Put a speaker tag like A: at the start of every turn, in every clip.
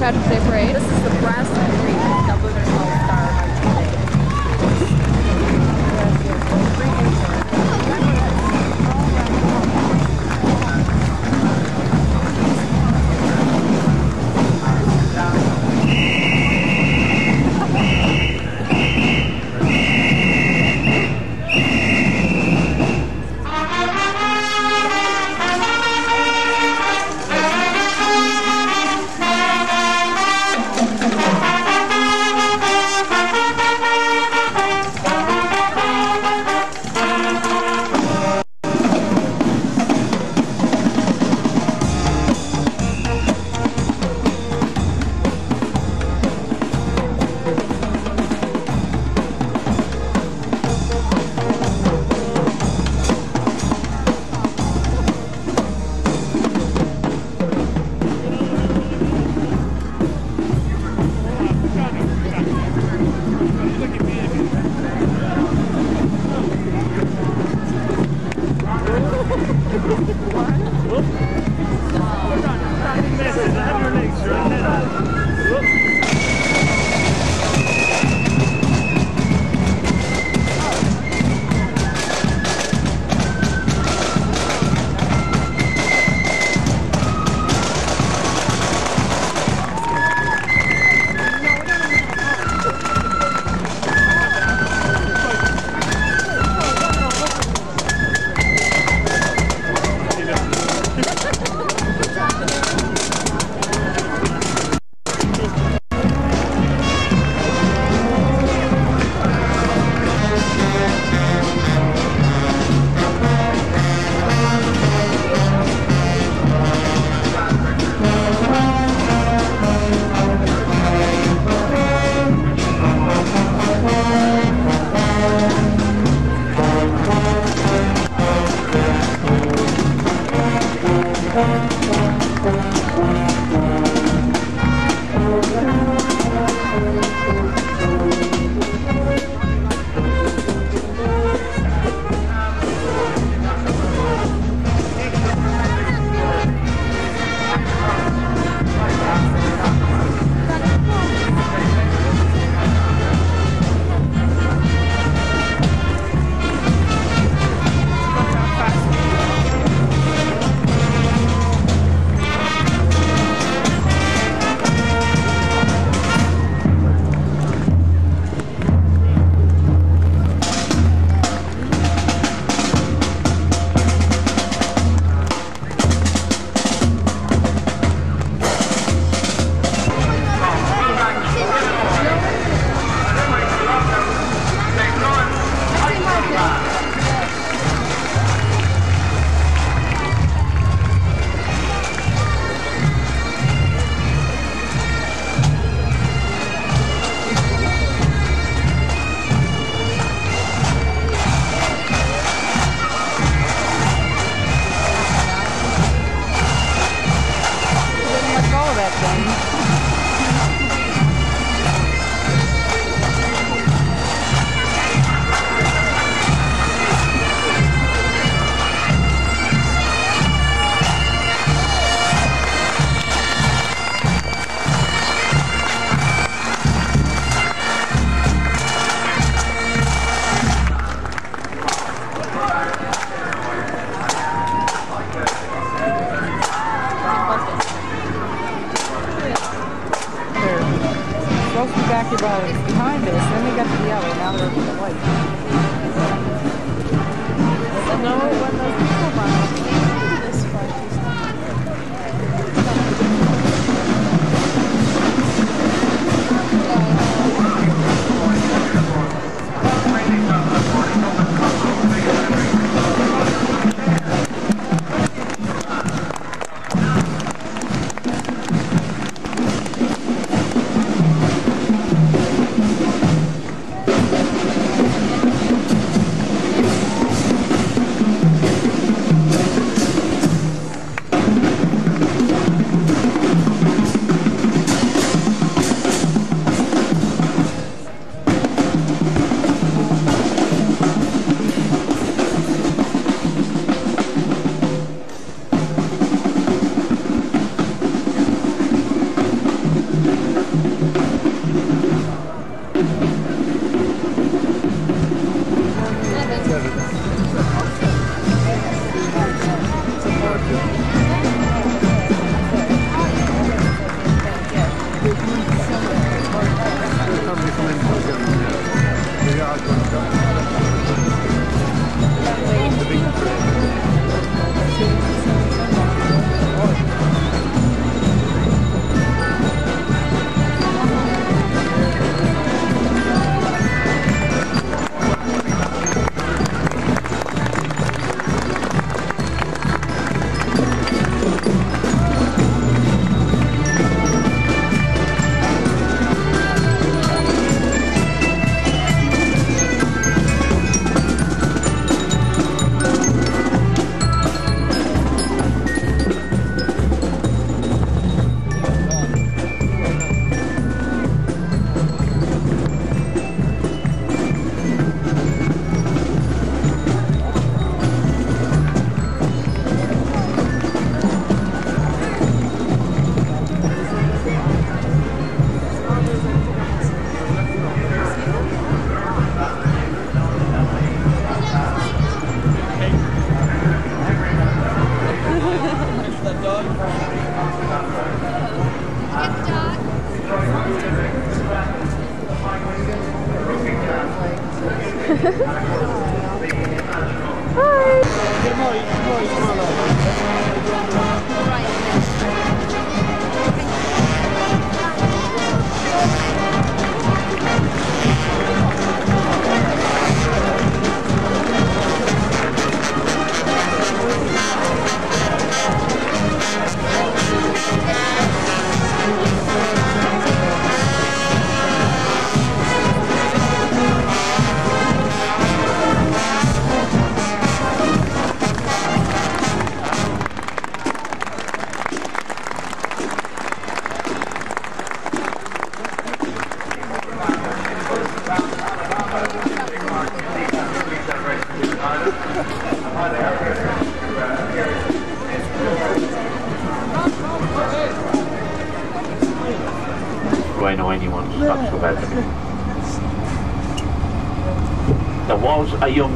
A: proud to say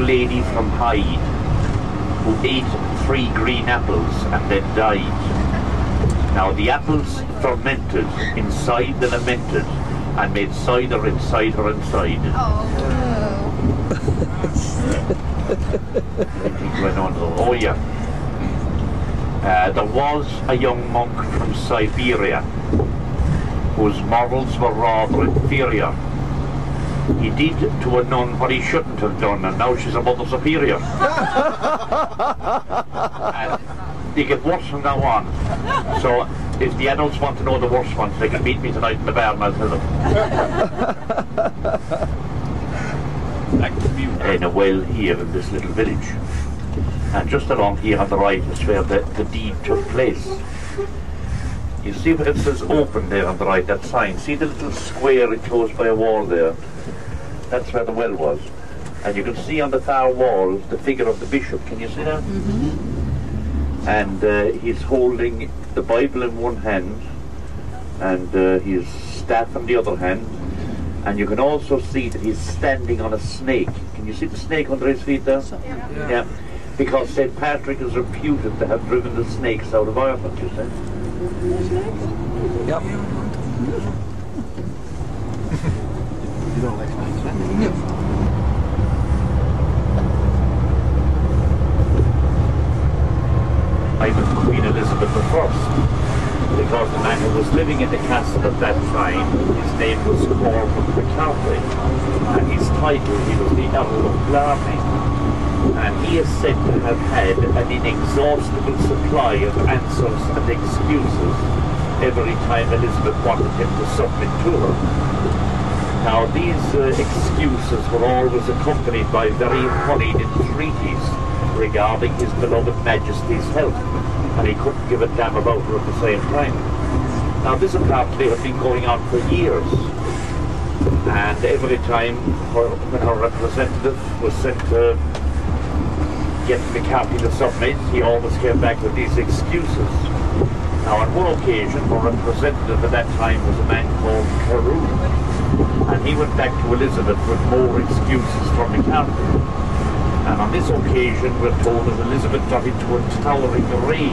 A: lady from Hyde who ate three green apples and then died. Now the apples fermented inside the lamented and made cider inside her inside. Anything going on? Oh yeah. Uh, there was a young monk from Siberia whose morals were rather inferior. He did to a nun what he shouldn't have done, and now she's a mother superior. and they get worse from now on. So if the adults want to know the worst ones, they can meet me tonight in the bar and I'll tell them. in a well here in this little village. And just along here on the right is where the, the deed took place. You see where it says open there on the right, that sign. See the little square enclosed by a wall there? That's where the well was. And you can see on the far wall the figure of the bishop. Can you see that? And uh, he's holding the Bible in one hand and uh, his staff in the other hand. And you can also see that he's standing on a snake. Can you see the snake under his feet there? Yeah. Because St. Patrick is reputed to have driven the snakes out of Ireland, you see.
B: Yep.
C: Don't like
A: Queen Elizabeth I. Because the man who was living in the castle at that time, his name was Cormac McCarthy, and his title, he was the Earl of Blarney. And he is said to have had an inexhaustible supply of answers and excuses every time Elizabeth wanted him to submit to her. Now, these uh, excuses were always accompanied by very honeyed entreaties regarding His beloved Majesty's health, and he couldn't give a damn about her at the same time. Now, this apparently had been going on for years, and every time her, when her representative was sent to get McCarthy to submit, he always came back with these excuses. Now, on one occasion, her representative at that time was a man called Carew, and he went back to Elizabeth with more excuses for McCarthy. And on this occasion, we're told that Elizabeth got into a towering rage.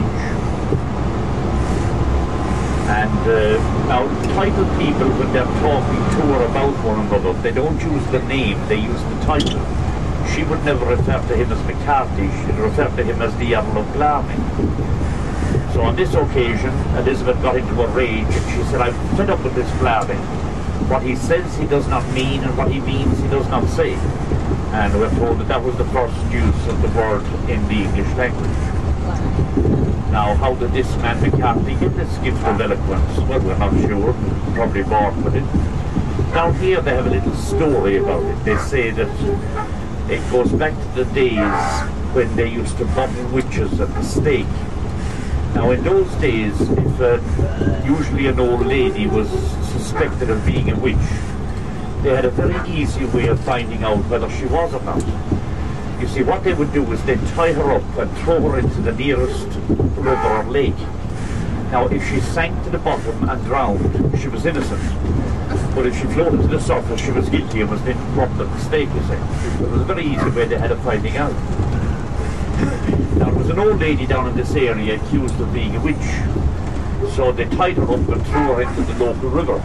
A: And uh, now, title people, when they're talking to her about one another, they don't use the name, they use the title. She would never refer to him as McCarthy, she'd refer to him as the Earl of Blarney. So on this occasion, Elizabeth got into a rage and she said, I'm fed up with this Blarney. What he says he does not mean and what he means he does not say. And we're told that that was the first use of the word in the English language. Now, how did this man McCarthy get this gift of eloquence? Well, we're not sure. Probably born with it. Down here they have a little story about it. They say that it goes back to the days when they used to bottle witches at the stake. Now, in those days, if uh, usually an old lady was suspected of being a witch, they had a very easy way of finding out whether she was or not. You see, what they would do is they'd tie her up and throw her into the nearest river or lake. Now, if she sank to the bottom and drowned, she was innocent. But if she floated to the surface, she was guilty and was then at the stake, you see. It was a very easy way they had of finding out. Now, there was an old lady down in this area accused of being a witch. So they tied her up and threw her into the local river.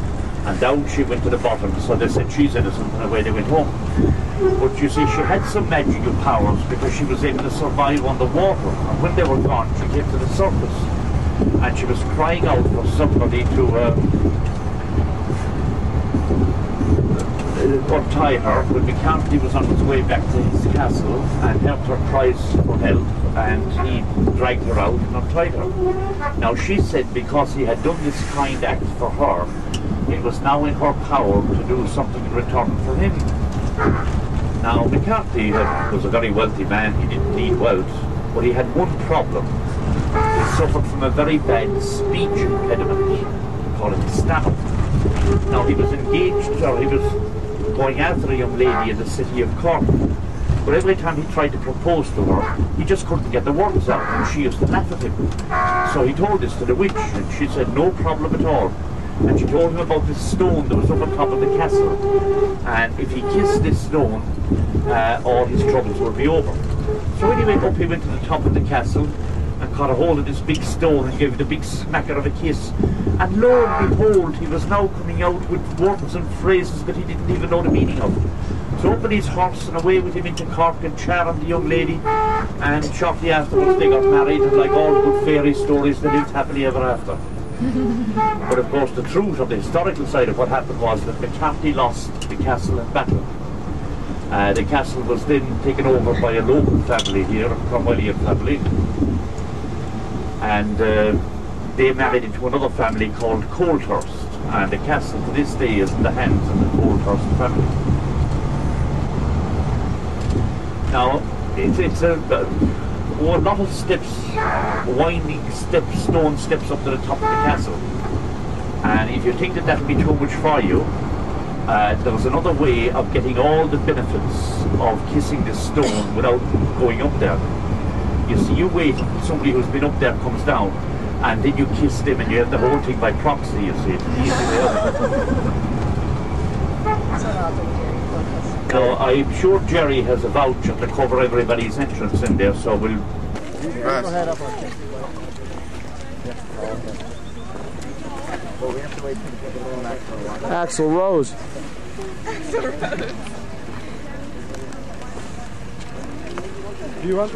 A: And down she went to the bottom, so they said she's innocent, and away they went home. But you see, she had some magical powers because she was able to survive on the water. And when they were gone, she came to the surface. And she was crying out for somebody to uh, uh, untie her when McCarthy was on his way back to his castle and helped her cries for help and he dragged her out and untied her. Now she said because he had done this kind act for her, it was now in her power to do something in return for him. Now McCarthy had, was a very wealthy man, he didn't need wealth, but he had one problem. He suffered from a very bad speech impediment, called call it stammer. Now he was engaged, or he was going after a young lady in the city of Cork. But every time he tried to propose to her, he just couldn't get the words out, and she used to laugh at him. So he told this to the witch, and she said, no problem at all. And she told him about this stone that was up on top of the castle. And if he kissed this stone, uh, all his troubles would be over. So anyway, up he went to the top of the castle, and caught a hold of this big stone and gave it a big smacker of a kiss. And lo and behold, he was now coming out with words and phrases that he didn't even know the meaning of. So up on his horse and away with him into Cork and charmed the young lady. And shortly afterwards they got married and like all good fairy stories they lived happily ever after. But of course the truth of the historical side of what happened was that McCarthy lost the castle in battle. Uh, the castle was then taken over by a local family here, a Cromwellian family and uh, they married into another family called Colthurst, and the castle to this day is in the hands of the Colthurst family. Now, it's, it's a, a lot of steps, winding steps, stone steps up to the top of the castle. And if you think that that would be too much for you, uh, there's another way of getting all the benefits of kissing the stone without going up there. You see, you wait somebody who's been up there comes down, and then you kiss them, and you have the whole thing by proxy. You see, it's easy. Now, I'm sure Jerry has a voucher to cover everybody's entrance in there, so we'll.
C: But we have to wait till we get the little back for a while.
D: Axl Rose.
C: Do you want?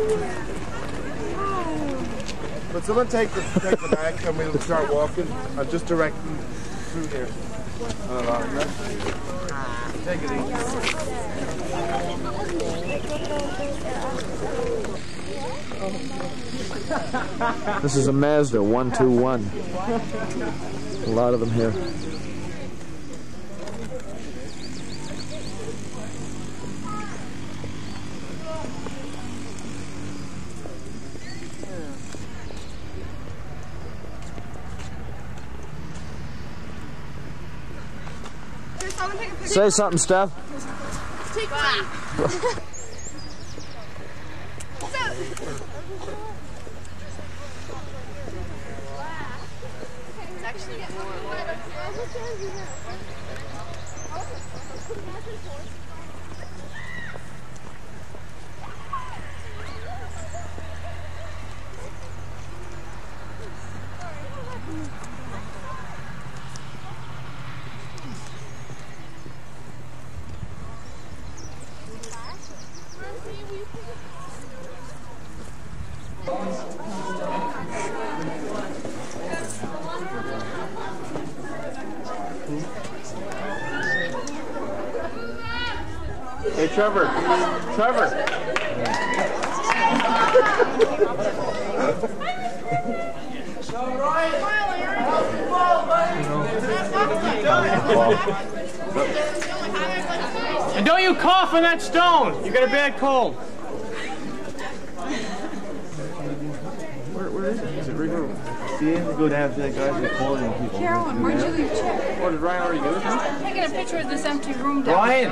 C: But someone take the take the bag and we'll start walking. I'll just direct them through here. Uh, Take it.
D: This is a Mazda 121. A lot of them here. Say something, Steph.
B: Actually getting
C: Hey Trevor. Trevor.
E: And don't you cough on that stone. You got a bad cold.
C: Where, where is it? Is it River? See, you have to go down to that guy's and call in people.
B: Carolyn, where'd you leave Chip?
C: What oh, did Ryan already do?
B: I'm taking a picture of this empty room down.
E: Ryan,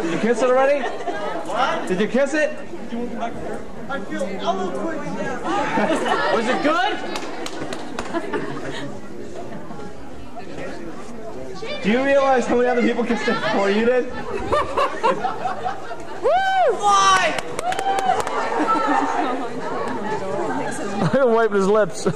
E: did you kiss it already? What? Did you kiss it? I feel eloquent now. Was it good?
C: Do you realize how many other people kissed it before you did?
D: I'm wiping his lips.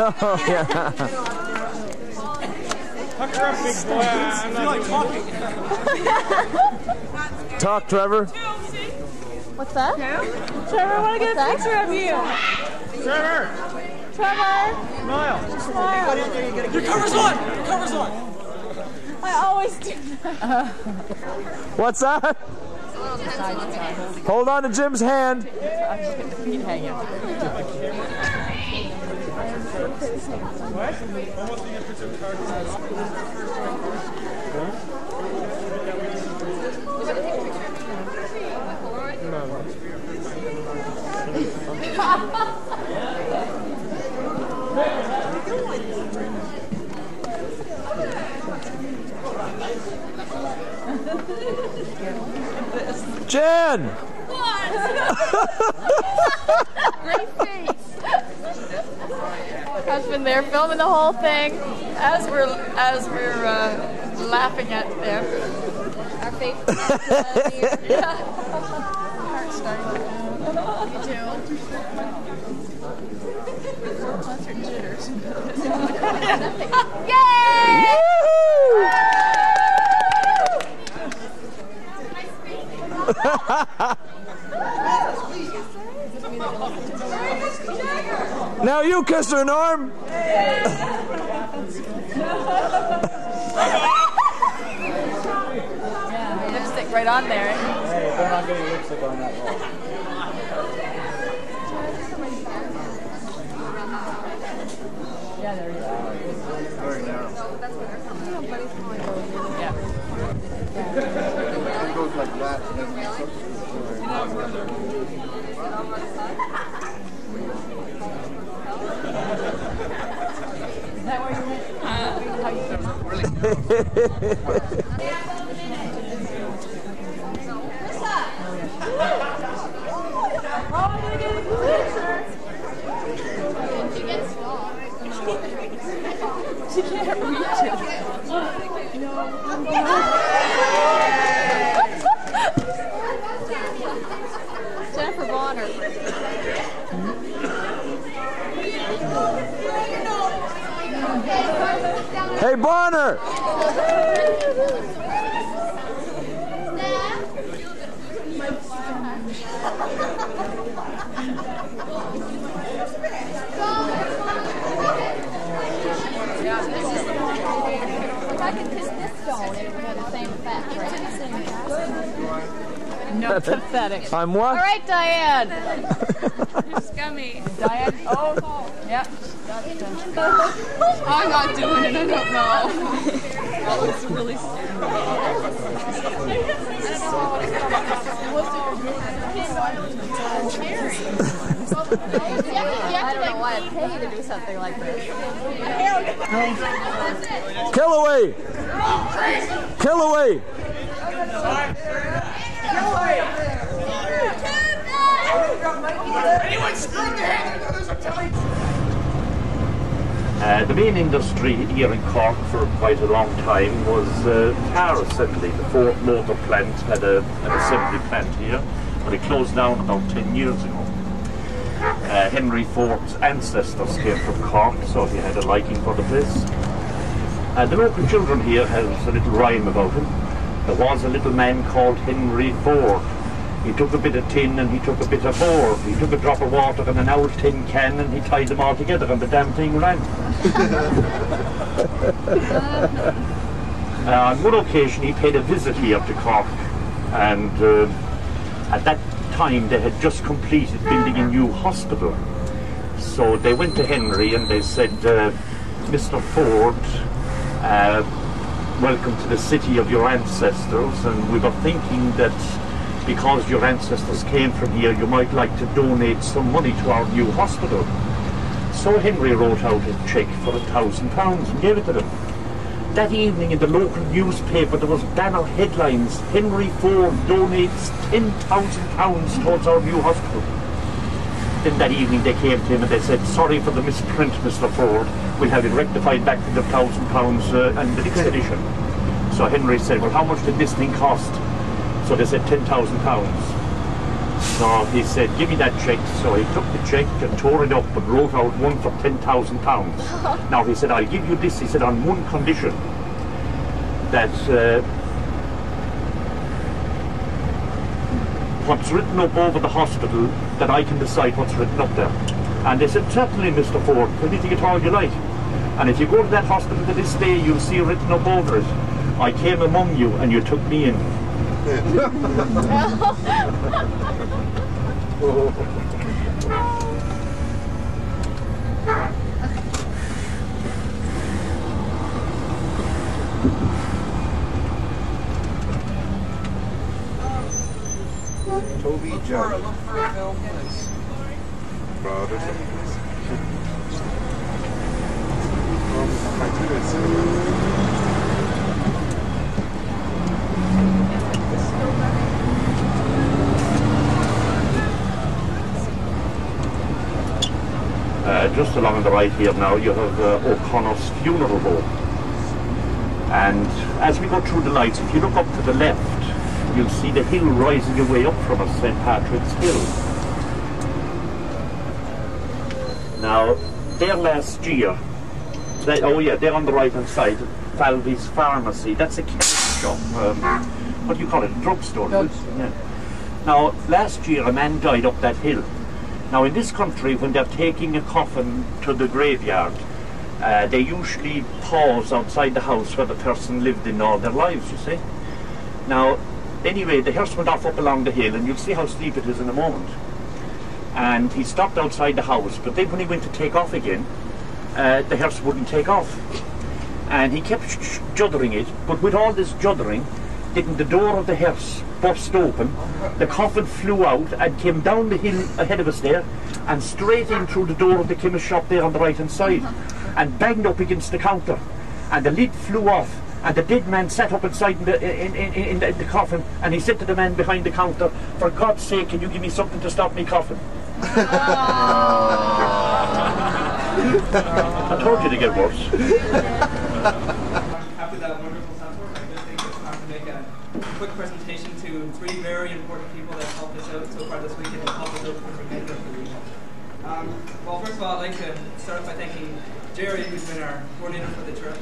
D: Oh, yeah.
E: Pucker up, big boy. I'm not talking.
D: Talk, Trevor.
F: What's that? Trevor, I want to get a picture of you.
E: Trevor,
F: Trevor,
E: smile.
F: smile.
E: Your cover's on. Your cover's on.
F: I always do that.
D: What's that? Hold on to Jim's hand. Jen!
F: Great face. Been there filming the whole thing as we're as we're uh, laughing at them. Our faces. yeah. Heart starting. You too. Concert jitters. Yay!
D: Now you kiss her, Norm.
F: Lipstick right on there.
E: Hey, they're not getting lipstick on that wall.
C: It goes like that. and then it's so-
F: Is that where you went? How you feel? She can't reach it. Jennifer Bonner.
D: Hey, Bonner!
F: If I could kiss this stone, it would have the same effect, right? No, pathetic.
D: I'm what?
F: right, Diane.
B: You're scummy.
F: Diane. Oh, yeah.
B: I'm not doing it. I don't know. That looks really
F: I don't know why I pay to do something like this.
D: Killawee! Kill away!
A: Uh, the main industry here in Cork for quite a long time was uh, car assembly. The Ford Motor Plant had a, an assembly plant here, but it closed down about 10 years ago. Uh, Henry Ford's ancestors came from Cork, so he had a liking for the place. Uh, the local children here has a little rhyme about him. There was a little man called Henry Ford. He took a bit of tin and he took a bit of board. He took a drop of water and an old tin can and he tied them all together and the damn thing ran. Uh, on one occasion he paid a visit here to Cork and uh, at that time they had just completed building a new hospital. So they went to Henry and they said, uh, Mr. Ford, uh, welcome to the city of your ancestors and we were thinking that because your ancestors came from here you might like to donate some money to our new hospital. So Henry wrote out a cheque for a thousand pounds and gave it to them. That evening in the local newspaper there was banner headlines, Henry Ford donates £10,000 towards our new hospital. Then that evening they came to him and they said, sorry for the misprint, Mr. Ford. We'll have it rectified back to the thousand pounds uh, and the next edition. So Henry said, well, how much did this thing cost? So they said ten thousand pounds. So he said, give me that check. So he took the check and tore it up and wrote out one for £10,000. now he said, I'll give you this, he said, on one condition. That uh, what's written up over the hospital, that I can decide what's written up there. And they said, certainly, Mr. Ford, anything at all you like. And if you go to that hospital to this day, you'll see written up over it, I came among you and you took me in.
C: Toby Jones. Brother.
A: Uh, just along the right here now, you have uh, O'Connor's funeral home. And as we go through the lights, if you look up to the left, you'll see the hill rising away up from us, St. Patrick's Hill. Now, there last year, they, oh yeah, there on the right hand side, Falvey's Pharmacy, that's a chemist shop. Um, what do you call it? Drugstore. is? Yeah. Now, last year a man died up that hill. Now, in this country, when they're taking a coffin to the graveyard, uh, they usually pause outside the house where the person lived in all their lives, you see. Now, anyway, the hearse went off up along the hill, and you'll see how steep it is in a moment. And he stopped outside the house, but then when he went to take off again, uh, the hearse wouldn't take off. And he kept juddering it, but with all this juddering, didn't the door of the hearse burst open, the coffin flew out and came down the hill ahead of us there, and straight in through the door of the chemist shop there on the right hand side, and banged up against the counter. And the lid flew off, and the dead man sat up inside in the, in, in, in, the, in the coffin, and he said to the man behind the counter, For God's sake, can you give me something to stop me coughing? I told you to get worse.
G: After that wonderful sound I just think it's time to make a quick presentation to three very important people that helped us out so far this weekend and helped us out for the remainder of the weekend. Um, well, first of all, I'd like to start by thanking Jerry, who's been our coordinator for the trip.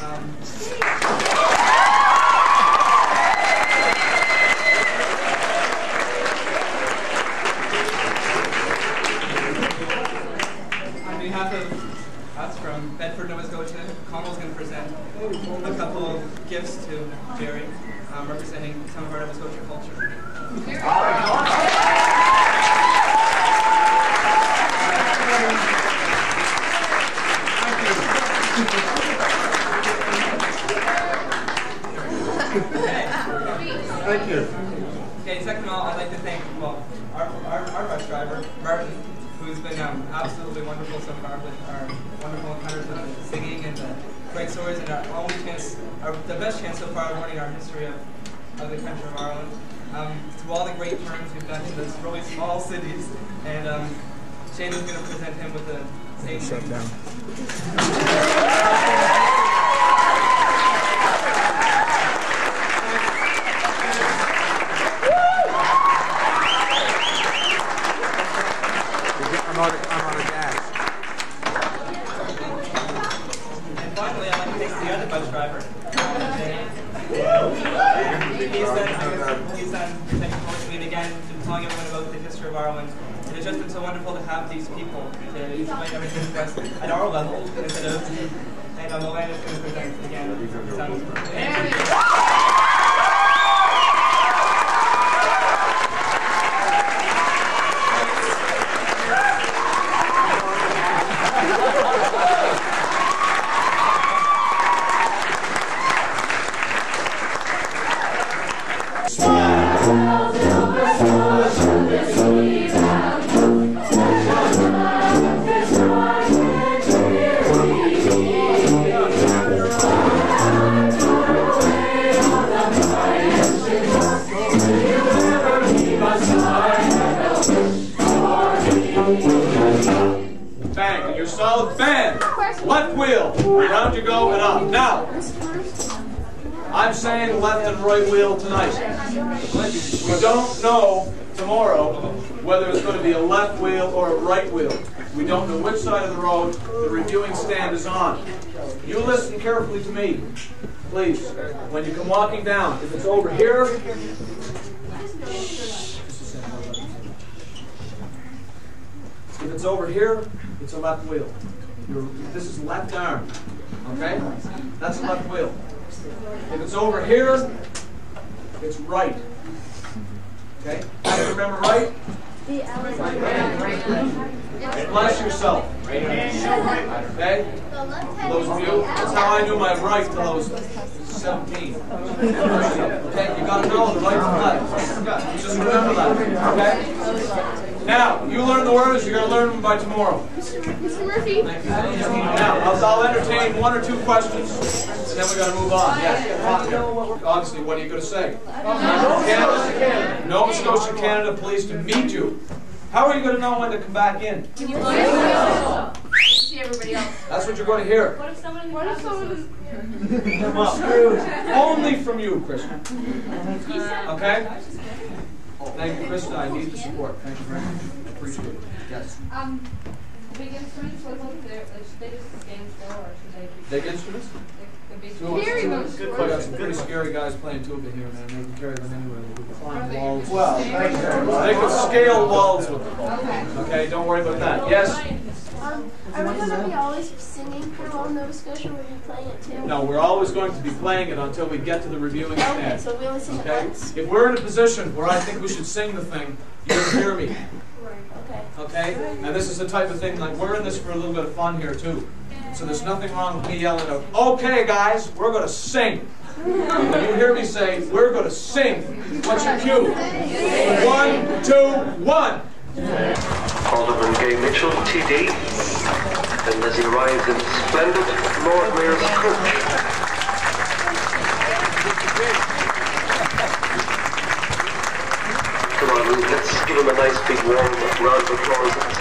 G: Um, on behalf of us from Bedford, Nova Scotia, Connell's going to present a couple of gifts to Jerry, um, representing some of our Nova Scotia culture.
C: Thank you.
G: Okay, second of all, I'd like to thank well our, our, our bus driver, Martin, who's been um, absolutely wonderful so far with our wonderful encounters with the singing and the great stories and our only chance, our, the our history of, of the country of Ireland. Um, to all the great turns we've done in those really small cities, and um, Shane is going to present him with the same. Shut down.
H: Round you go and up. Now. I'm saying left and right wheel tonight. We don't know tomorrow whether it's going to be a left wheel or a right wheel. We don't know which side of the road the reviewing stand is on. You listen carefully to me, please. When you come walking down, if it's over here, if it's over here, it's a left wheel. You're, this is left arm, okay? That's left wheel. If it's over here, it's right. Okay? How do you remember right? Right. Bless yourself. Okay? Those of you, that's how I knew my right till I was 17. Okay? You gotta know the right from left. Just remember that. Okay? Now, you learn the words, you're gonna learn them by tomorrow.
B: Mr. Murphy.
H: Now, I'll, I'll entertain one or two questions, and then we gotta move on. Yes. Obviously, what are you gonna say? Canada, Nova Scotia, Canada, pleased to meet you. How are you gonna know when to come back in?
B: See everybody else.
H: That's what you're gonna hear.
B: What if someone? What if someone?
H: Well, only from you, Krishna. Okay? Thank you, Krishna. I need the support. Thank you very much. Appreciate it. Yes.
I: Um, big instruments, what there? Like, should they just stand still or should they be?
H: Big instruments?
I: The, the big
H: Two of us-
I: Carry
H: two of
I: them.
H: us- We got some pretty scary guys playing tuba here, man. They can carry them anywhere. They can climb walls.
C: Well, thank you very much.
H: They can scale walls with them.
I: Okay.
H: Okay, don't worry about that. Yes?
J: Um, are we going to be always singing Farewell Nova Scotia, or are you playing it too?
H: No, we're always going to be playing it until we get to the reviewing
J: Okay,
H: stand.
J: so we only sing it
H: Okay?
J: once?
H: If we're in a position where I think we should sing the thing, you'll hear me.
J: Right, Okay.
H: Okay? And this is the type of thing, like, we're in this for a little bit of fun here, too. So there's nothing wrong with me yelling out, okay, guys, we're going to sing. When you hear me say, we're going to sing, what's your cue? One, two, one.
K: Alderman Gay Mitchell, TD, and as he arrives in splendid Lord Mayor's coach. Come on, let's give him a nice big warm round of applause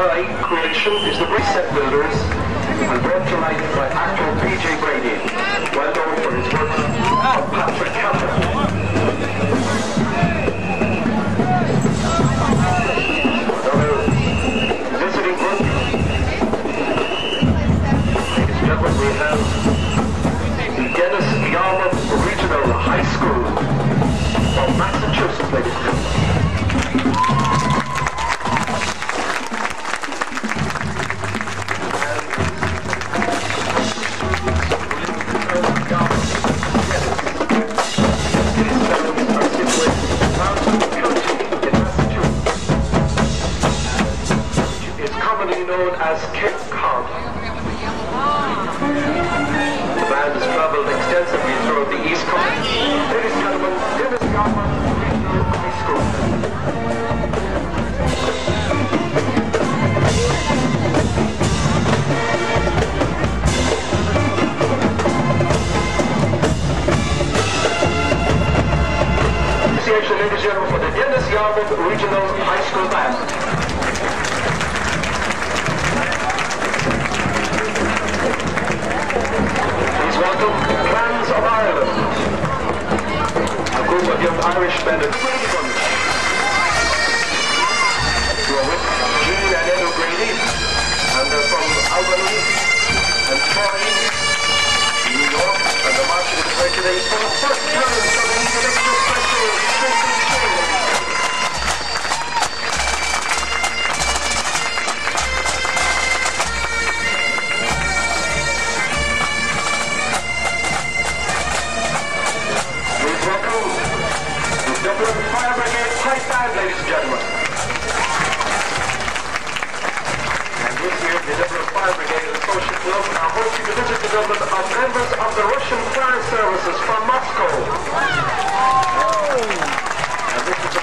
K: Cabaret creation is the reset builders and brought to life by actor PJ Brady, well known for his work on Patrick Campbell. original high school band.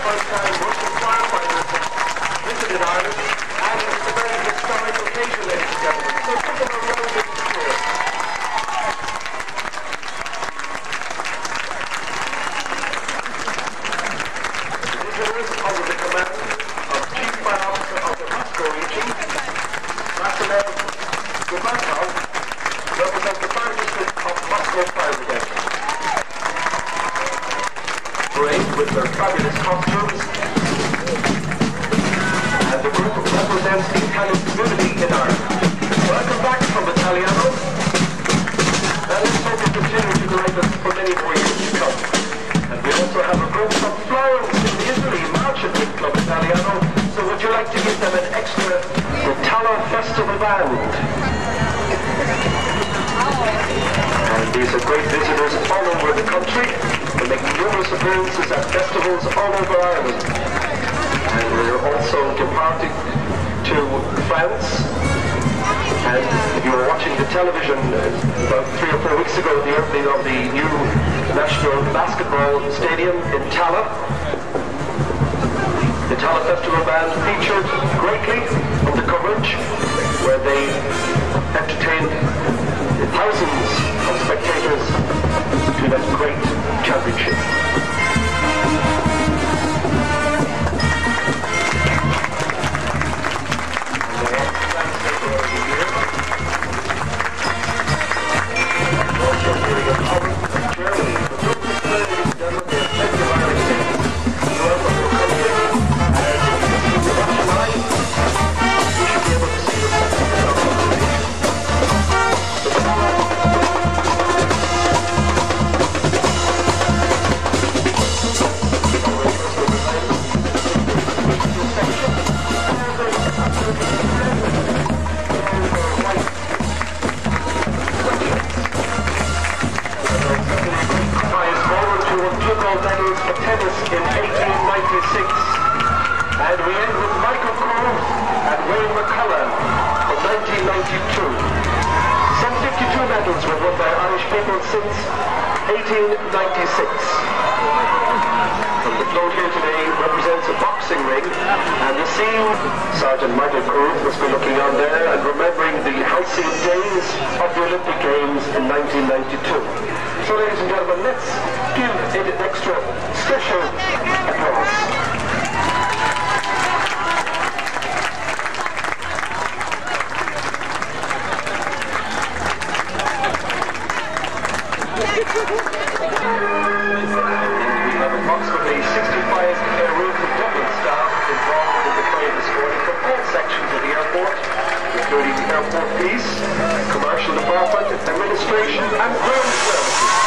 K: first-time Russian songwriter, visited artist, and it's a very historic occasion, ladies and gentlemen. So give them a round of And we end with Michael Carruth and Wayne McCullough from 1992. Some 52 medals were won by Irish people since 1896. From the float here today represents a boxing ring and the scene Sergeant Michael Carruth must be looking on there and remembering the halcyon days of the Olympic Games in 1992. So ladies and gentlemen, let's give it an extra special applause. approximately 60 fires in their room from Dublin staff involved in the plane this morning from all sections of the airport, including airport police, commercial department, administration and ground services.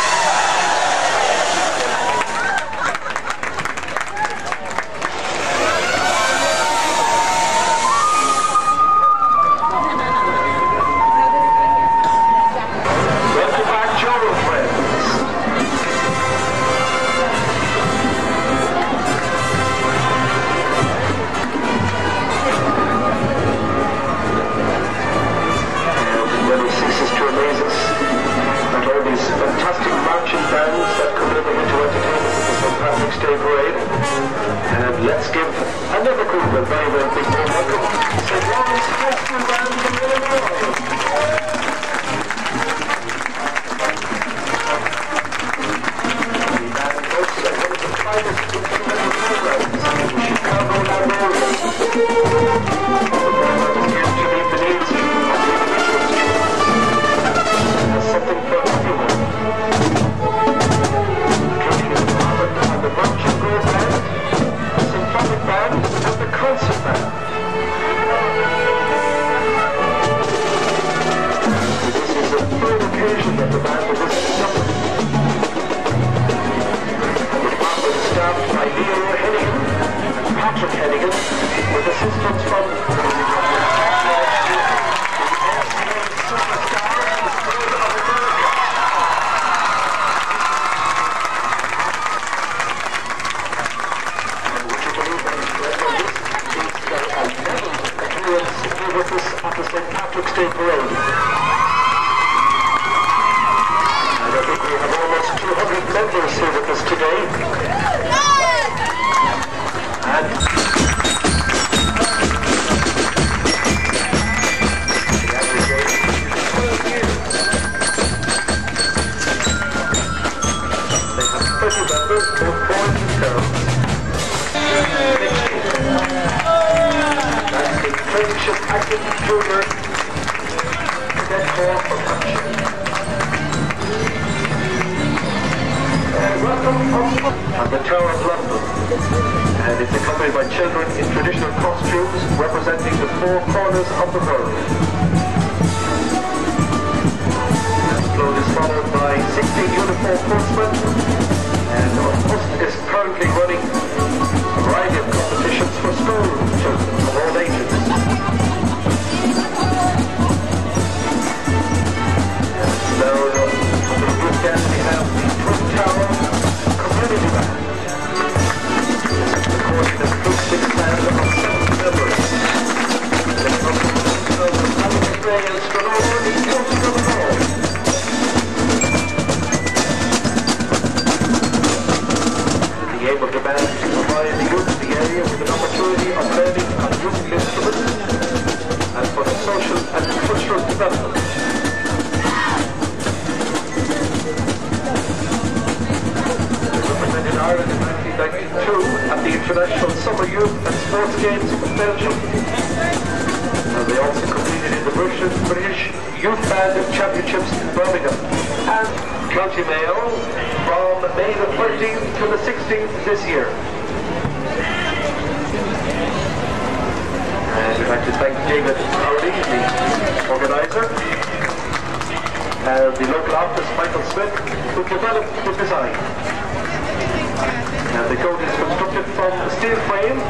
K: organizer. and the local artist Michael Smith, who developed the design. And the coat is constructed from steel frame.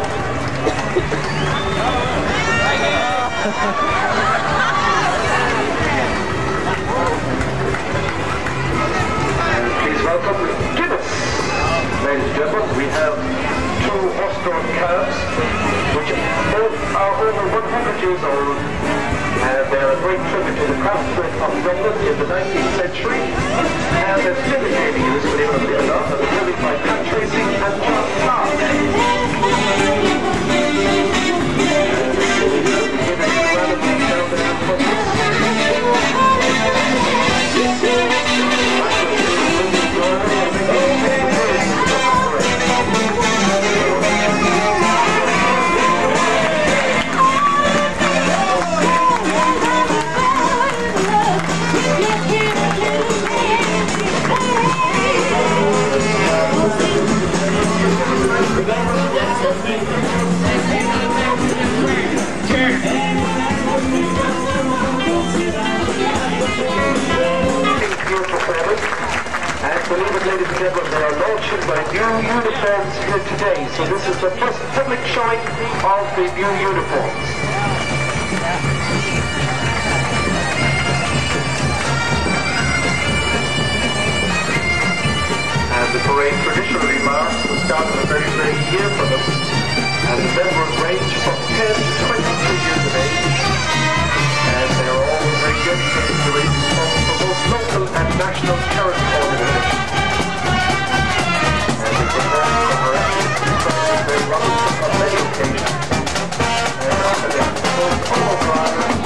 K: please welcome Guinness. Ladies and gentlemen, we have two horse-drawn calves, which both are over 100 years old. And they're a great tribute to the craftsmen of Dublin in the 19th century. And they're still in daily use, or not, and they're built by Pat Tracy and John Clark. Your they are launching their new uniforms here today. So this is the first public showing of the new uniforms. And the parade traditionally marks the start of a very, very year for them. And the members range from 10 to 22 years of age. And they are all very raising funds for both local and national charity organizations. Robinson on many occasions. And after they perform all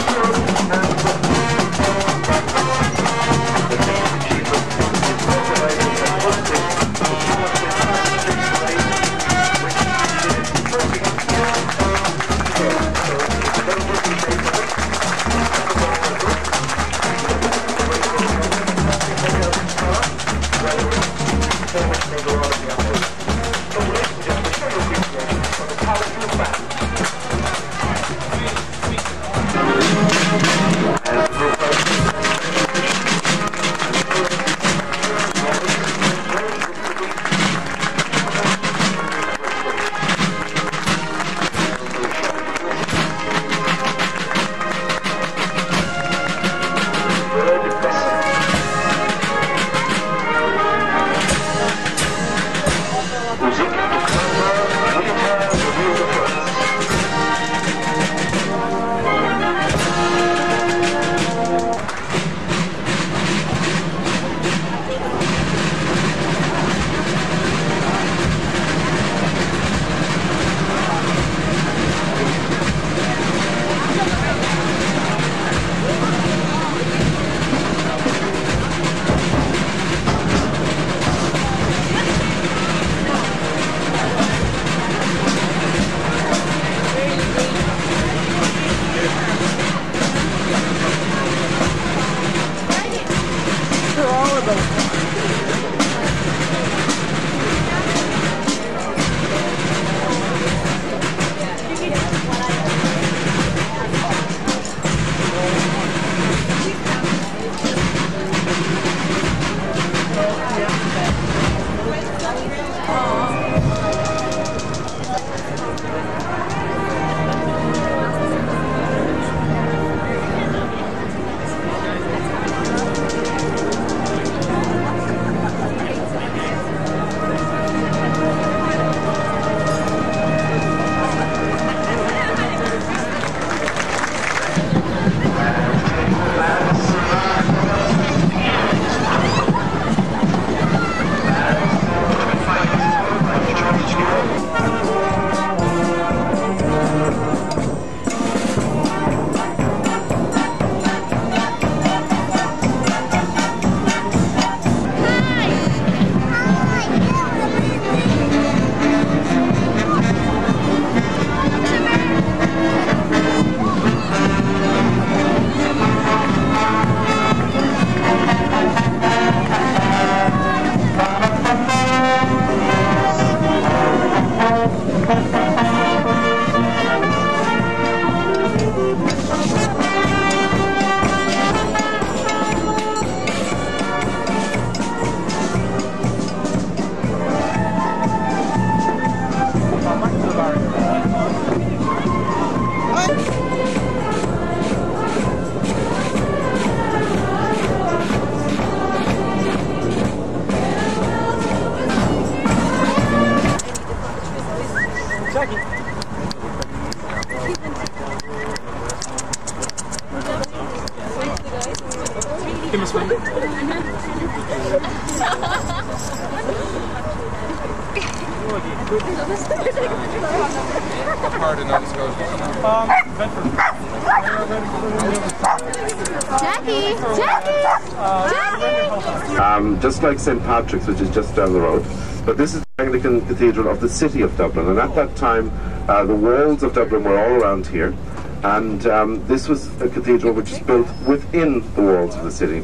L: St. Patrick's, which is just down the road. But this is the Anglican Cathedral of the city of Dublin, and at that time, uh, the walls of Dublin were all around here, and um, this was a cathedral which is built within the walls of the city.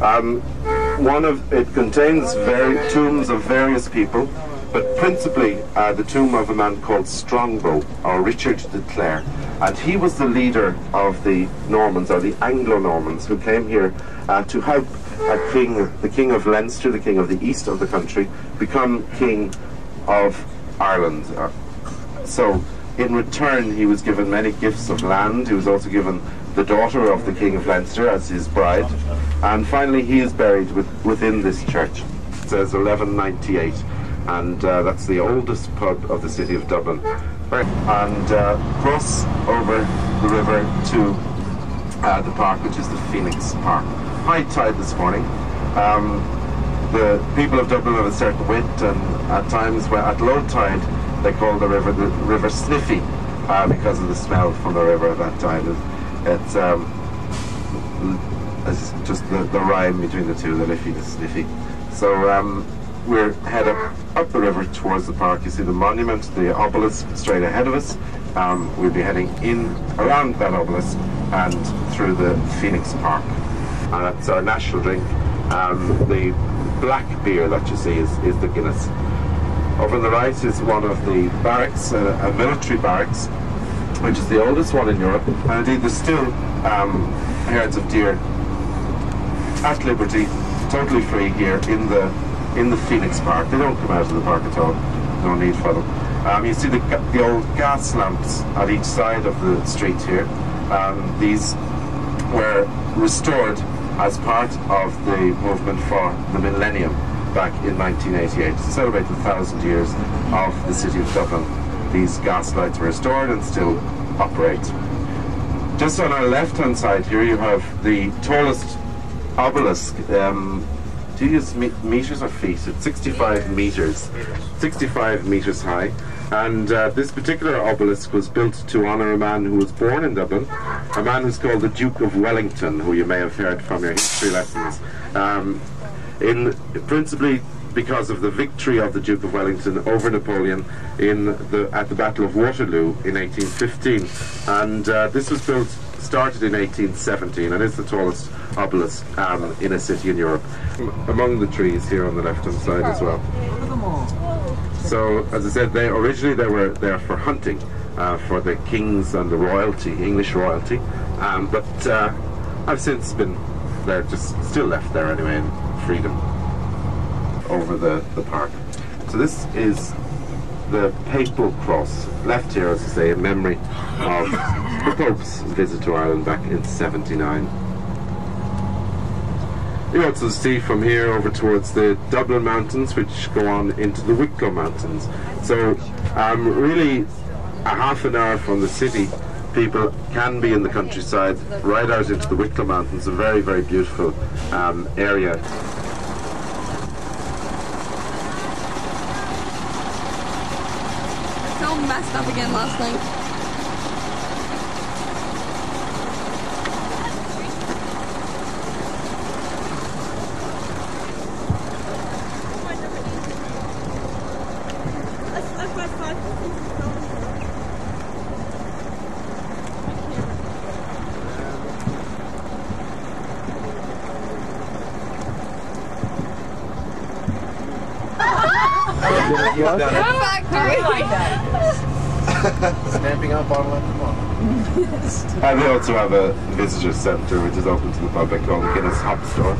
L: Um, one of it contains very tombs of various people, but principally uh, the tomb of a man called Strongbow or Richard de Clare, and he was the leader of the Normans or the Anglo-Normans who came here uh, to help a king, the king of Leinster, the king of the east of the country, become king of Ireland. Uh, So, in return, he was given many gifts of land. He was also given the daughter of the king of Leinster as his bride, and finally, he is buried with, within this church. It says 1198, and uh, that's the oldest pub of the city of Dublin. And uh, cross over the river to uh, the park, which is the Phoenix Park. High tide this morning. Um, the people of Dublin have a certain wit, and at times, when at low tide, they call the river the River Sniffy uh, because of the smell from the river at that time. It, it's um, it's just the, the rhyme between the two, the Liffey, the Sniffy. So um, we're headed up the river towards the park. You see the monument, the obelisk straight ahead of us. Um, we'll be heading in around that obelisk and through the Phoenix Park. And that's our national drink. Um, the black beer that you see is, is the Guinness. Over on the right is one of the barracks, a, a military barracks, which is the oldest one in Europe. And indeed, there's still um, herds of deer at liberty, totally free here in the in the Phoenix Park. They don't come out of the park at all. No need for them. Um, you see the, the old gas lamps at each side of the street here. Um, these were restored as part of the movement for the millennium back in 1988 to celebrate the thousand years of the city of Dublin. These gas lights were restored and still operate. Just on our left hand side here, you have the tallest obelisk. Um, do you use me- meters or feet? It's 65 meters. 65 meters high. And uh, this particular obelisk was built to honour a man who was born in Dublin, a man who's called the Duke of Wellington, who you may have heard from your history lessons. Um, in principally because of the victory of the Duke of Wellington over Napoleon in the at the Battle of Waterloo in 1815, and uh, this was built started in 1817 and is the tallest obelisk um, in a city in Europe. Among the trees here on the left hand side as well. So, as I said, they originally they were there for hunting, uh, for the kings and the royalty, English royalty, um, but uh, I've since been they're just still left there anyway in freedom over the, the park. So this is the papal cross left here, as I say, in memory of the Pope's visit to Ireland back in 79. You also see from here over towards the Dublin Mountains, which go on into the Wicklow Mountains. So, um, really, a half an hour from the city, people can be in the countryside, right out into the Wicklow Mountains, a very, very beautiful um, area.
B: So messed up again last night.
C: Stamping out bottle after bottle.
L: And they also have a visitor centre which is open to the public called the Guinness Hop Store.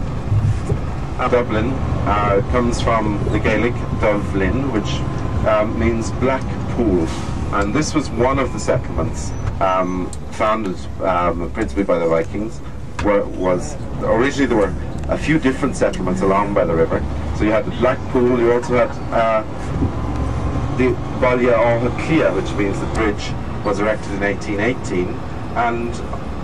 L: Uh, Dublin uh, comes from the Gaelic Dublin, which um, means black pool. And this was one of the settlements um, founded um, principally by the Vikings. Where was originally there were a few different settlements along by the river. So you had the Black Pool. You also had uh, the Balia Clia, which means the bridge was erected in 1818, and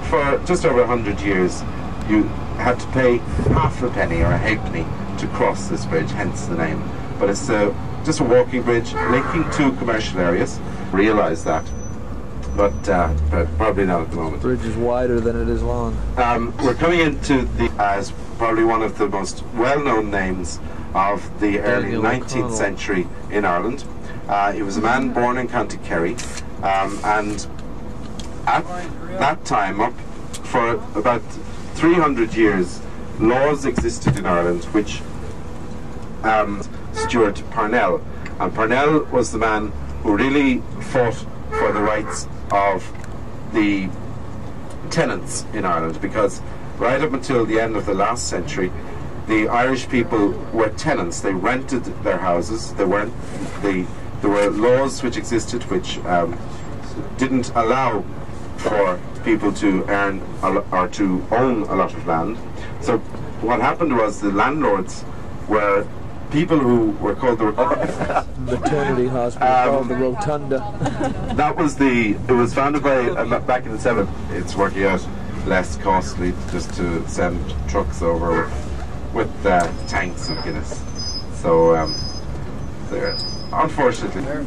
L: for just over 100 years, you had to pay half a penny or a halfpenny to cross this bridge, hence the name. But it's uh, just a walking bridge linking two commercial areas. Realise that, but, uh, but probably not at the moment.
D: The bridge is wider than it is long.
L: Um, we're coming into the as probably one of the most well-known names of the early 19th century in Ireland. Uh, he was a man born in County Kerry, um, and at that time, up for about 300 years, laws existed in Ireland which um, Stewart Parnell. And Parnell was the man who really fought for the rights of the tenants in Ireland because right up until the end of the last century, the Irish people were tenants. They rented their houses. They weren't. They, there were laws which existed which um, didn't allow for people to earn a lo- or to own a lot of land. So what happened was the landlords were people who were called the
D: Maternity hospital
L: Um,
D: called the Rotunda.
L: that was the. It was founded by uh, back in the seventh. It's working out less costly just to send trucks over with, with uh, tanks of Guinness. So, um, there. Unfortunately.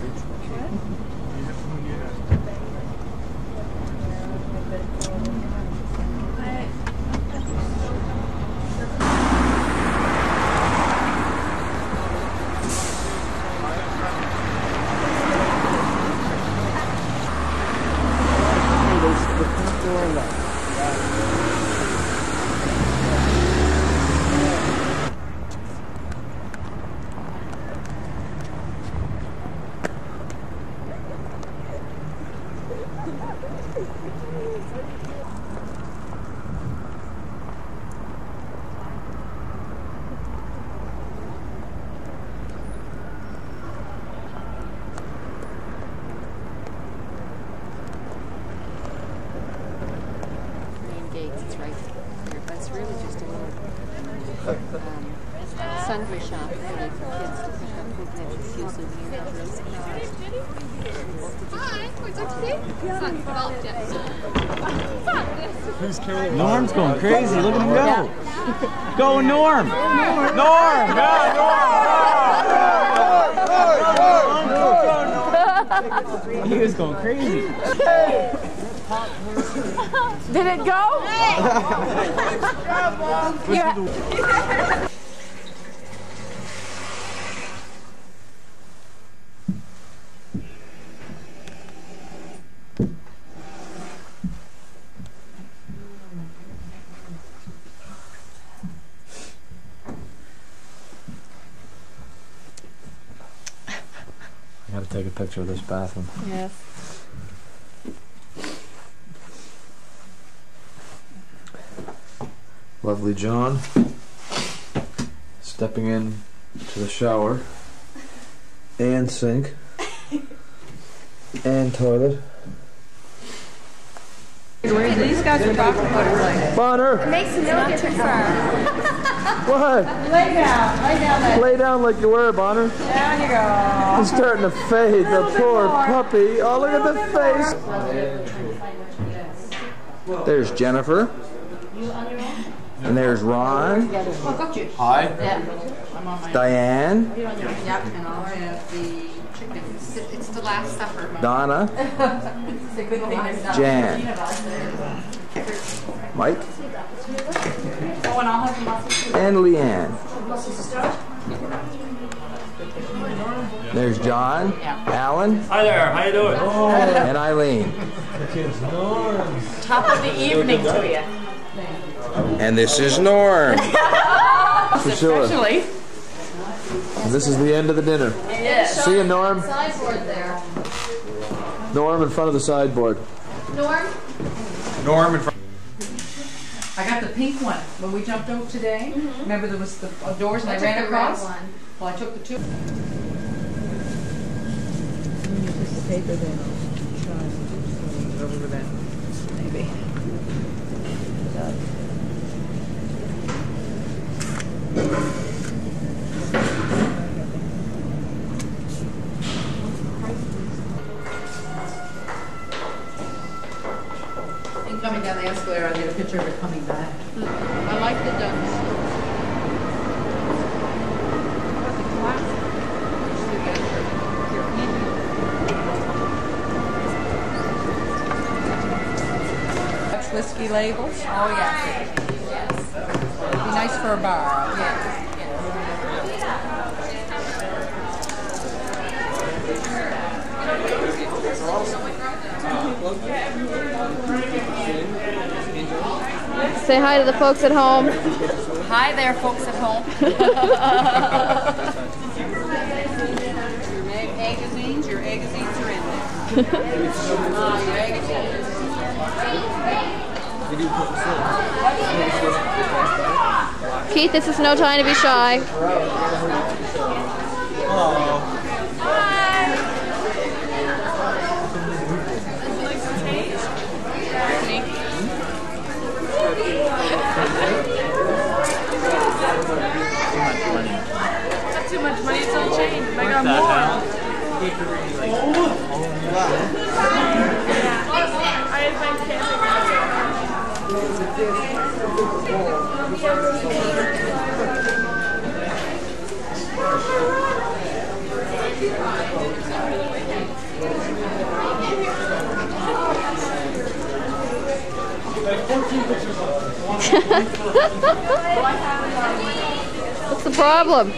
M: main gates, it's right here, but it's really just a little um, sundry shop really for kids to pick up picnics, a few souvenirs.
E: Norm's going crazy. Look at him go. Go, Norm. Norm. Norm. He was going crazy.
F: Did it go? yeah.
D: I gotta take a picture of this bathroom.
F: Yes.
D: Lovely John. Stepping in to the shower. And sink. and toilet.
F: These guys were talking about like.
D: Bonner!
J: It makes no difference.
D: What?
F: Lay down. Lay down there.
D: Lay down like you were, Bonner.
F: Down you go.
D: It's starting to fade. The poor puppy. Oh, look at the face. There's Jennifer. And there's Ron.
I: Oh, you.
D: Hi.
I: Yeah. I'm on my.
D: Diane.
I: Yep, and I'll have the chicken. It's, it's the last supper.
D: Donna.
I: it's a good thing there's not.
D: Jan. Mike.
I: Oh, and I'll have the mussels.
D: And Leanne. There's John. Alan.
E: Hi there. How you doing? Oh.
D: And Eileen.
F: Top of the evening to you.
D: And this is Norm. Priscilla.
F: Especially.
D: And this is the end of the dinner. See you, Norm.
J: Sideboard there.
D: Norm in front of the sideboard.
J: Norm?
D: Norm in front.
I: I got the pink one when we jumped out today. Remember there was the uh, doors and I,
J: I
I: ran across?
J: one.
I: Well, I took the two.
F: paper then. Over that. Maybe.
I: And
F: coming down the escalator, I did a picture of it coming back.
J: I like the ducks.
F: Dutch whiskey labels? Oh, yes. Be nice for a bar. Yes.
N: Say hi to the folks at home.
J: Hi there, folks at home.
F: Your magazines, your magazines are in there. Ah, your magazines.
N: Keith, this is no time to be shy.
J: Not too much money, it's all change. I got more. I had been
N: What's the problem?
J: I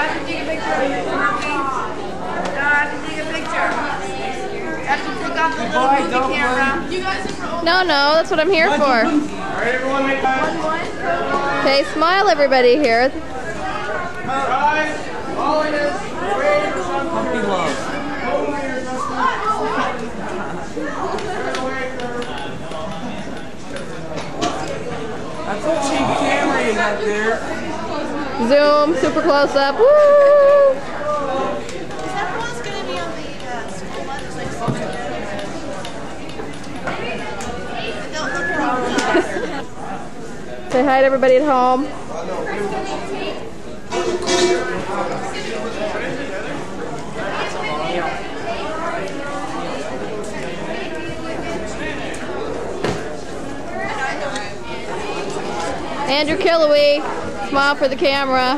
J: have to take a picture of you. No, I have to take a picture. I have to take off the little movie camera. You guys are from
N: No, that's what I'm here for. Okay, smile everybody here.
J: Guys, holiness, praise,
O: Puppy love.
E: That's a cheap camera you got there.
N: Zoom, super close up. Woo!
P: Everyone's gonna be on the uh, school lunch next semester. Don't look around.
N: Say hi to everybody at home. Andrew Killawee, smile for the camera.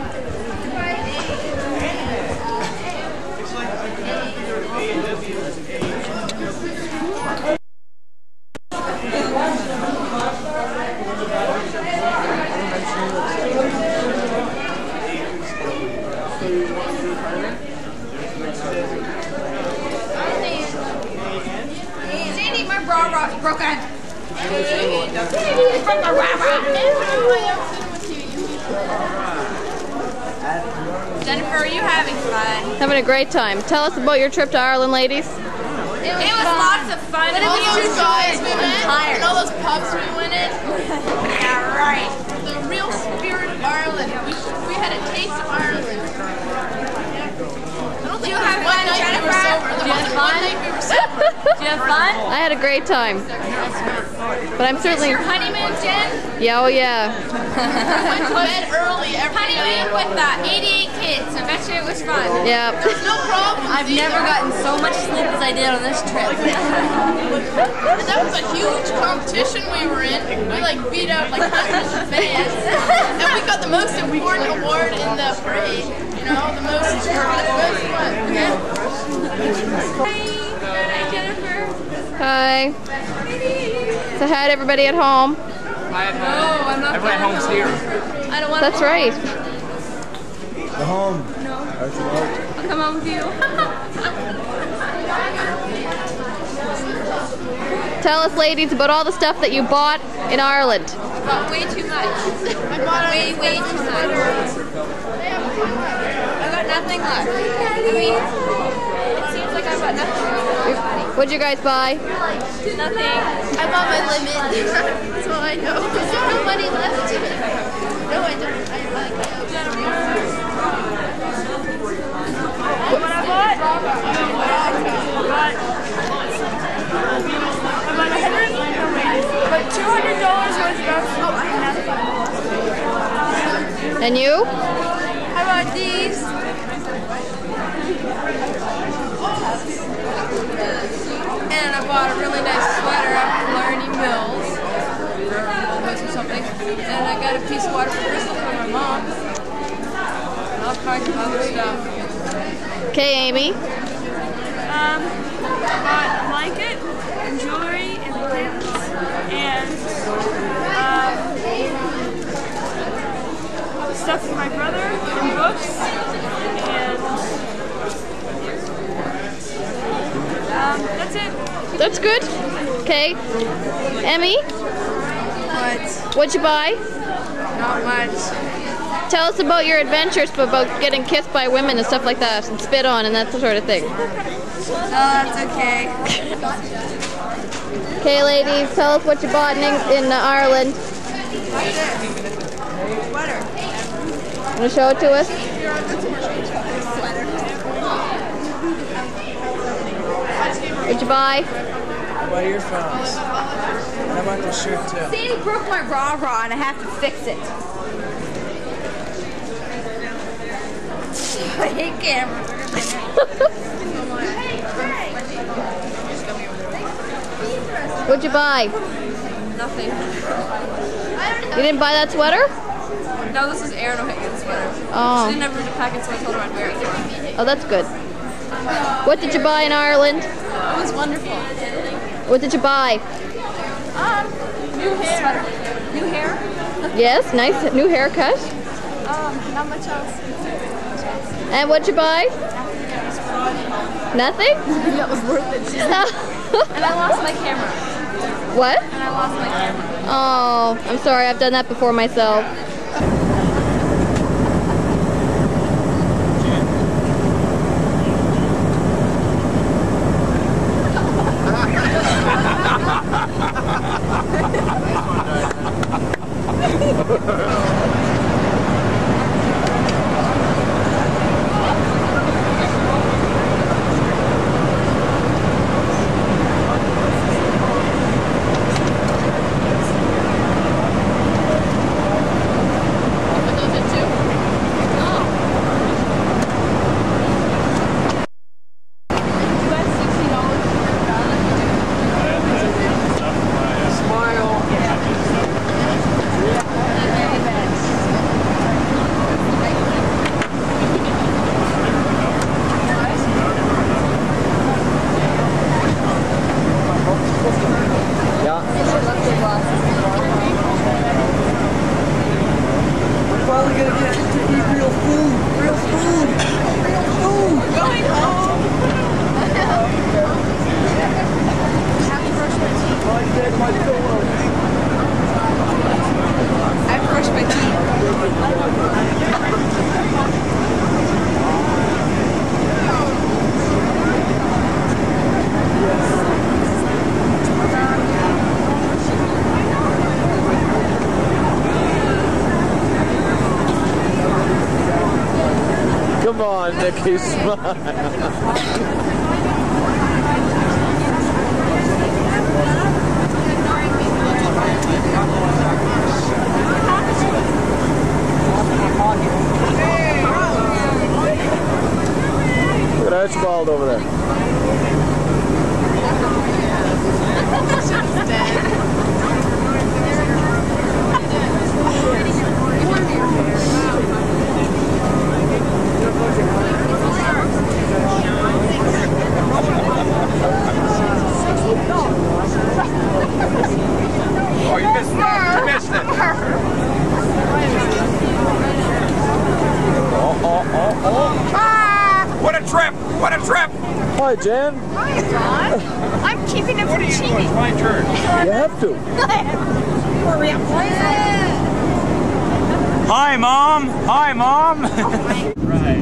J: Sandy, my bra is broken. From the Jennifer, are you having fun?
N: Having a great time. Tell us about your trip to Ireland, ladies.
J: It was, lots of fun.
P: But
J: all those
P: guys we
J: I'm
P: went, and all those pubs we went in.
J: Yeah, right.
P: The real spirit of Ireland. We, we had a taste of Ireland. I don't think
J: Do you have
P: one
J: fun,
P: night we were sober.
J: Do you have fun?
P: one night we were sober.
J: Do you have fun?
N: I had a great time. But I'm
J: Is
N: certainly.
J: your honeymoon, Jen?
N: Yeah, oh yeah.
P: went to bed early every
J: Honeymoon with uh, 88 kids. I bet you it was fun.
N: Yeah.
P: There's no problem.
J: I've never gotten so much sleep as I did on this trip.
P: That was a huge competition we were in. We like beat out like hundreds of fans. And we got the most important award in the parade. You know, the most, the most one. Yeah.
J: Hi, Jennifer.
N: Hi. Say hi to everybody at home.
J: Hi, no, I'm not.
O: Everyone at home's here.
J: I don't want
N: That's right.
D: The home.
J: No.
D: That's right.
J: I'll come home with you.
N: Tell us, ladies, about all the stuff that you bought in Ireland.
J: But way too much. I bought way, way too much. I got nothing left. I mean, it seems like I've got nothing.
N: What'd you guys buy?
J: Nothing.
P: I bought my limit. That's all I know. There's no money left. No, I don't. I like
J: What I bought? I bought a hundred.
N: And you?
J: How about these? And I bought a really nice sweater at Blarney Mills for Christmas or something. And I got a piece of water Crystal for my mom. And all kinds of other stuff.
N: Okay, Amy.
O: Um, I bought a blanket and jewelry and pins and um, stuff for my brother and books and um, that's it.
N: That's good. Okay. Emmy?
J: What?
N: What'd you buy?
J: Not much.
N: Tell us about your adventures about getting kissed by women and stuff like that, and spit on and that sort of thing.
J: No, that's okay.
N: Okay, ladies, tell us what you bought in, in uh, Ireland.
J: Sweater.
N: Want to show it to us? What'd you buy?
Q: I bought earphones. And I bought this shirt too.
R: Sandy broke my rah rah and I have to fix it.
J: I hate cameras.
N: What'd you buy?
J: Nothing.
N: You didn't buy that sweater?
J: No, this is Aaron O'Hagan's sweater.
N: Oh.
J: She didn't ever pack it, so I told her I'd wear it.
N: Oh, that's good. What did you buy in Ireland?
J: It was wonderful.
N: What did you buy?
J: Um, new hair. New hair?
N: Yes, nice new haircut.
J: Um, not much else.
N: And what'd you buy? Nothing?
J: that was worth it. And I lost my camera.
N: What?
J: And I lost my camera.
N: Oh, I'm sorry. I've done that before myself.
Q: We're finally gonna get to eat real food. Real food. Real food.
J: Going home. I brushed my
D: On, Nikki, smile. Look at Archibald over there.
H: Oh, you missed it. You missed it. Oh, oh, oh, oh. What a trip! What a trip!
D: Hi, Jan.
R: Hi, John. I'm keeping it
H: What
R: from
H: are you doing?
R: cheating.
H: It's my turn.
D: You have to.
R: Hurry up.
E: Hi, Mom. Hi, Mom.
Q: Right.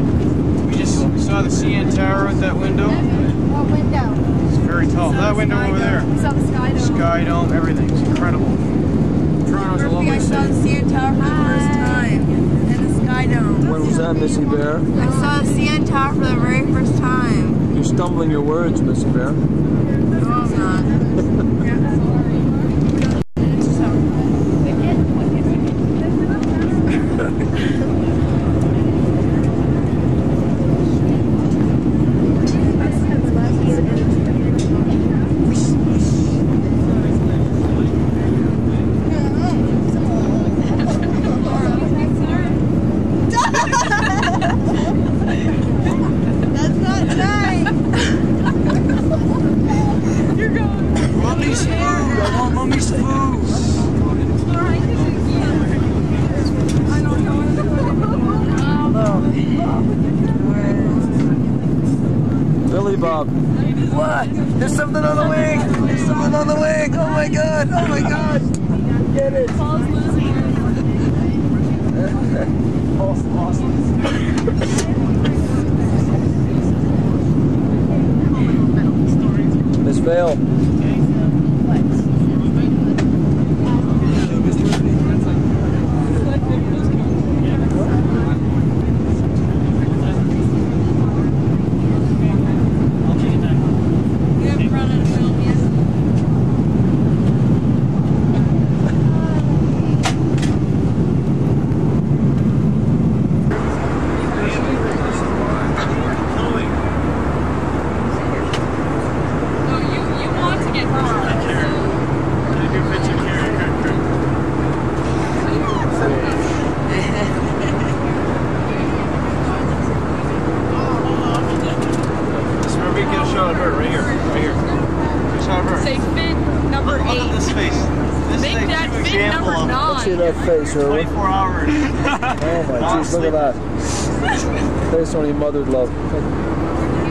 Q: We just saw the CN Tower out that window.
R: What window?
Q: It's very tall. That window over there.
R: We saw the sky dome.
Q: Sky dome, everything's incredible. Toronto's a lovely
J: I saw the. CN Tower for the first time. And the Sky Dome.
D: When was that, Missy Bear?
J: I saw the CN Tower for the very first time.
D: You're stumbling your words, Missy Bear.
J: No, I'm not.
D: piece of food.
S: Billy Bob.
D: What? There's something on the wing. There's something on the wing. Oh my god. Oh my god. Get it.
S: Miss Vale.
E: This where we get a shot of her, right here, right here. Get a shot of her.
O: Say fit number
E: Look
O: eight.
E: at this face. This
O: Make
E: is a
O: that
E: true
O: fit
E: example
O: number
E: of
O: nine.
S: See that face, Erwin?
E: 24 hours.
S: Oh my jeez, look at mothered love.